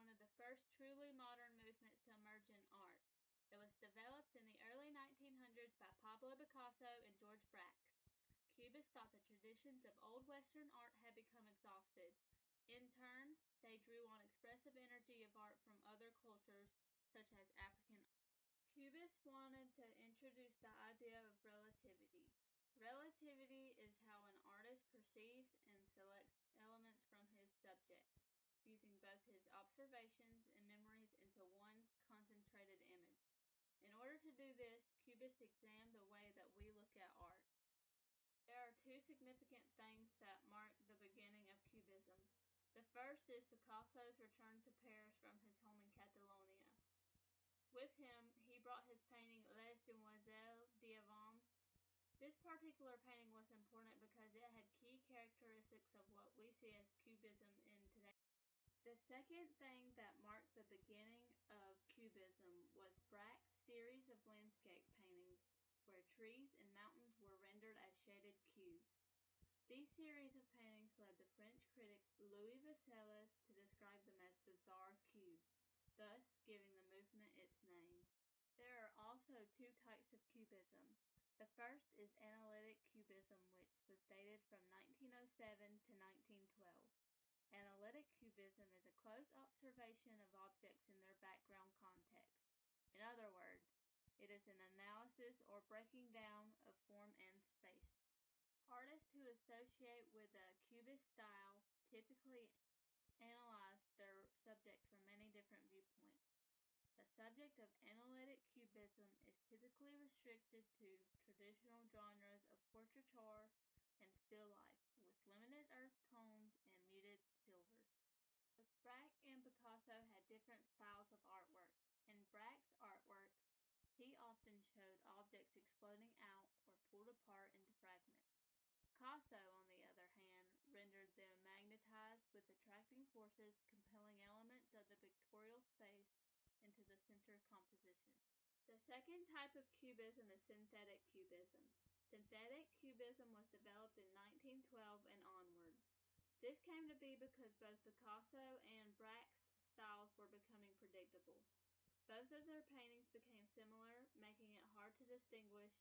one of the first truly modern movements to emerge in art. It was developed in the early 1900s by Pablo Picasso and George Braque. Cubists thought the traditions of old Western art had become exhausted. In turn, they drew on expressive energy of art from other cultures, such as African. Cubists wanted to introduce the idea of relativity. Relativity is how an artist perceives and selects elements from his subject, using both his observations and memories into one concentrated image. In order to do this, Cubists examined the way that we look at art. There are two significant things that mark the beginning of Cubism. The first is Picasso's return to Paris from his home in Catalonia. With him, he brought his painting Les Demoiselles d'Avent. This particular painting was important because it had key characteristics of what we see as Cubism. The second thing that marked the beginning of Cubism was Braque's series of landscape paintings where trees and mountains were rendered as shaded cubes. These series of paintings led the French critic Louis Vauxcelles to describe them as bizarre cubes, thus giving the movement its name. There are also two types of cubism. The first is analytic cubism, which was dated from 1907 to 1912. Cubism is a close observation of objects in their background context. In other words, it is an analysis or breaking down of form and space. Artists who associate with the Cubist style typically analyze their subject from many different viewpoints. The subject of analytic cubism is typically restricted to traditional genres of portraiture and still life, with limited earth tones and muted silvers. Both Braque and Picasso had different styles of artwork. In Braque's artwork, he often showed objects exploding out or pulled apart into fragments. Picasso, on the other hand, rendered them magnetized with attracting forces compelling elements of the pictorial space into the center composition. The second type of cubism is synthetic cubism. Synthetic cubism was developed in 1912 and onward. This came to be because both Picasso and Braque's styles were becoming predictable. Both of their paintings became similar, making it hard to distinguish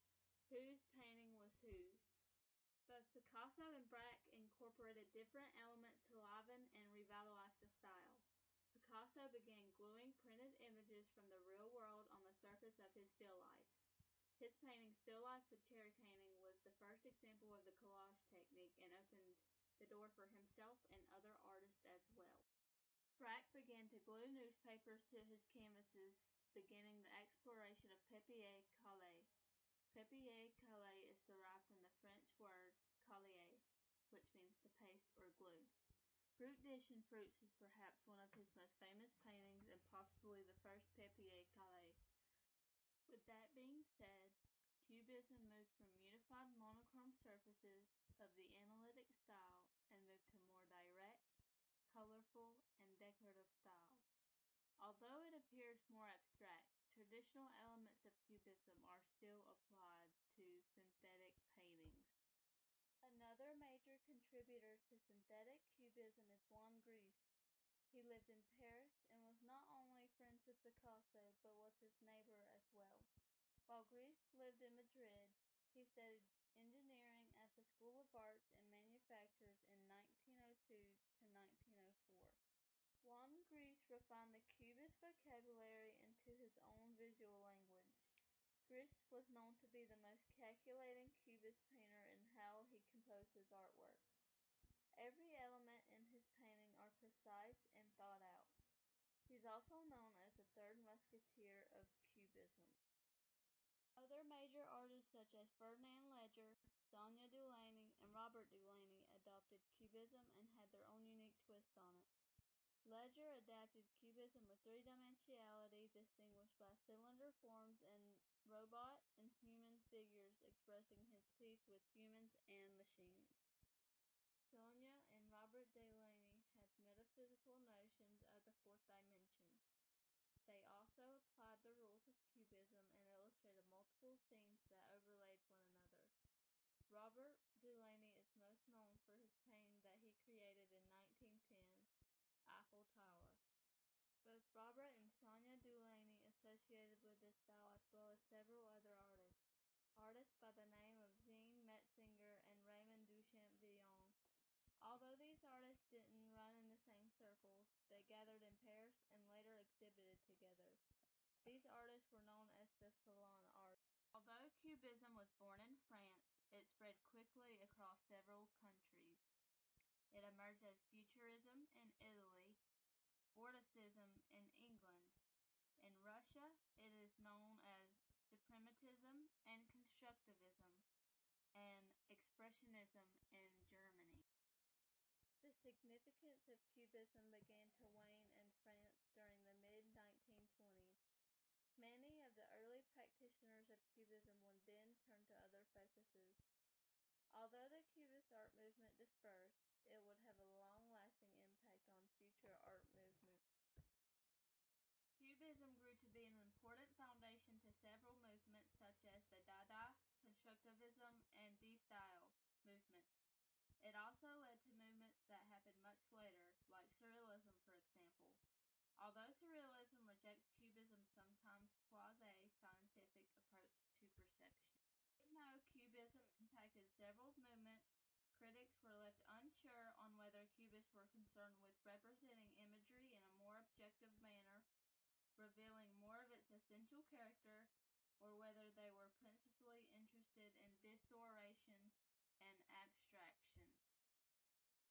whose painting was whose. Both Picasso and Braque incorporated different elements to liven and revitalize the style. Picasso began gluing printed images from the real world on the surface of his still life. His painting Still Life with Cherry Painting was the first example of the collage technique and opened the door for himself and other artists as well. Braque began to glue newspapers to his canvases, beginning the exploration of papier-collé. Papier-collé is derived from the French word coller, which means to paste or glue. Fruit Dish and Fruits is perhaps one of his most famous paintings and possibly the first papier-collé. With that being said, Cubism moved from unified monochrome surfaces of the analytic style and moved to more direct, colorful, and decorative styles. Although it appears more abstract, traditional elements of Cubism are still applied to synthetic paintings. Another major contributor to synthetic Cubism is Juan Gris. He lived in Paris and was not only friends with Picasso but was his neighbor as well. While Gris lived in Madrid, he studied engineering at the School of Arts and Manufactures in 1902 to 1904. Juan Gris refined the Cubist vocabulary into his own visual language. Gris was known to be the most calculating Cubist painter in how he composed his artwork. Every element in his painting are precise and thought out. He is also known as the third musketeer of Cubism. Other major artists such as Ferdinand Leger, Sonia Delaunay, and Robert Delaunay adopted Cubism and had their own unique twist on it. Leger adapted Cubism with three-dimensionality distinguished by cylinder forms and robot and human figures expressing his piece with humans and machines. Sonia and Robert Delaunay had metaphysical notions of the fourth dimension. They also applied the rules of Cubism and illustrated multiple scenes that overlaid one another. Robert Delaunay is most known for his painting that he created in 1910, Eiffel Tower. Barbara and Sonia Delaunay associated with this style as well as several other artists. Artists by the name of Jean Metzinger and Raymond Duchamp Villon. Although these artists didn't run in the same circles, they gathered in Paris and later exhibited together. These artists were known as the Salon artists. Although Cubism was born in France, it spread quickly across several countries. It emerged as Futurism in Italy, In England. In Russia, it is known as Suprematism and Constructivism, and Expressionism in Germany. The significance of Cubism began to wane in France during the mid-1920s. Many of the early practitioners of Cubism would then turn to other focuses. Although the Cubist art movement dispersed, it would have a long-lasting impact on future art movements. Cubism grew to be an important foundation to several movements such as the Dada, Constructivism, and De Stijl movements. It also led to movements that happened much later, like Surrealism for example. Although Surrealism rejects Cubism's sometimes quasi-scientific approach to perception. Even though Cubism impacted several movements, critics were left unsure on whether Cubists were concerned with representing imagery in a more objective manner, revealing more of its essential character, or whether they were principally interested in distortion